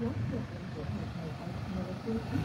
của ở Thank you.